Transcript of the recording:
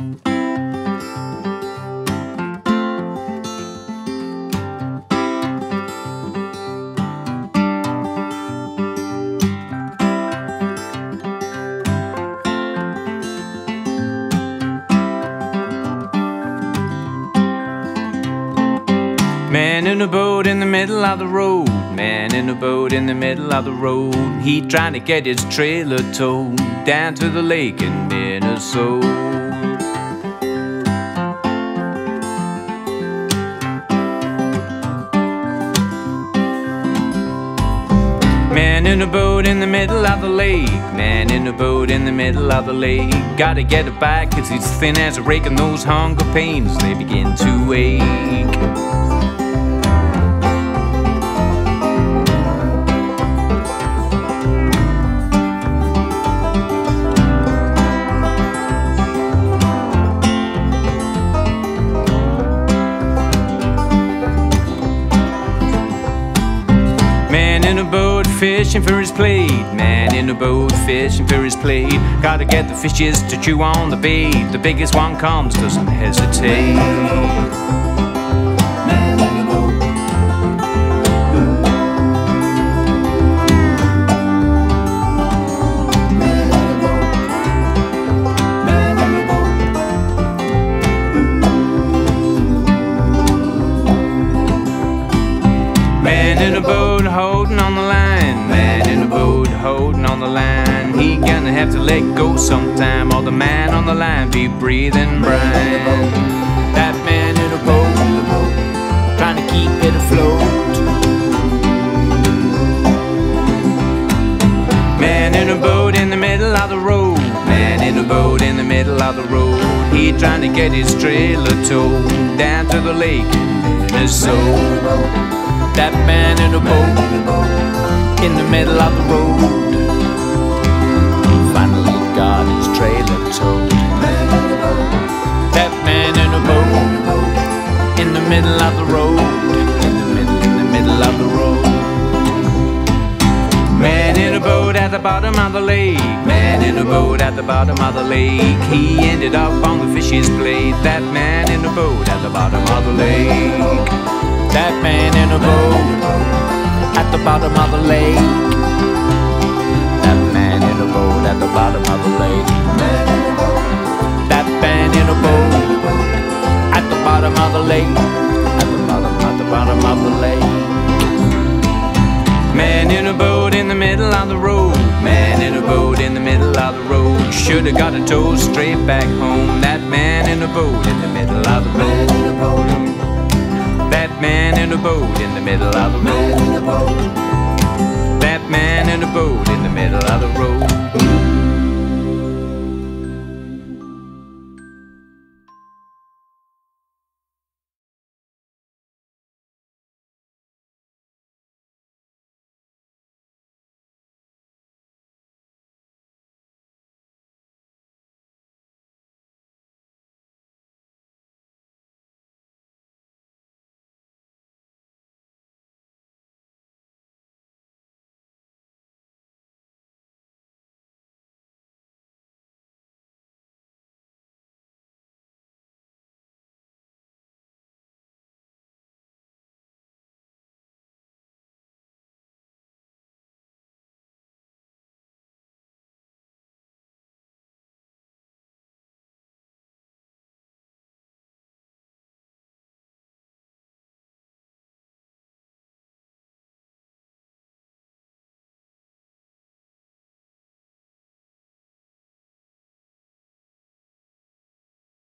Man in a boat in the middle of the road. Man in a boat in the middle of the road. He trying to get his trailer towed down to the lake in Minnesota. In a boat in the middle of the lake. Man in a boat in the middle of the lake. Gotta get it back, cause he's thin as a rake, and those hunger pains, they begin to ache. Fishing for his plate. Man in a boat fishing for his plate. Gotta get the fishes to chew on the bait. The biggest one comes, doesn't hesitate. Man in a boat holding on the Gonna have to let go sometime, or the man on the line be breathing brine. That man in a boat, trying to keep it afloat. Man in a boat in the middle of the road. Man in a boat in the middle of the road. He trying to get his trailer towed down to the lake in Minnesota. That man in a boat in the middle of the road. Bottom of the lake. Man in a boat at the bottom of the lake. He ended up on the fish's plate. That man in a boat at the bottom of the lake. That man in a boat at the bottom of the lake. That man in a boat at the bottom of the lake. That man in a boat Shoulda got a tow straight back home. That man in a boat in the middle of the road. That man in a boat in the middle of the road. That man in a boat in the middle of the road.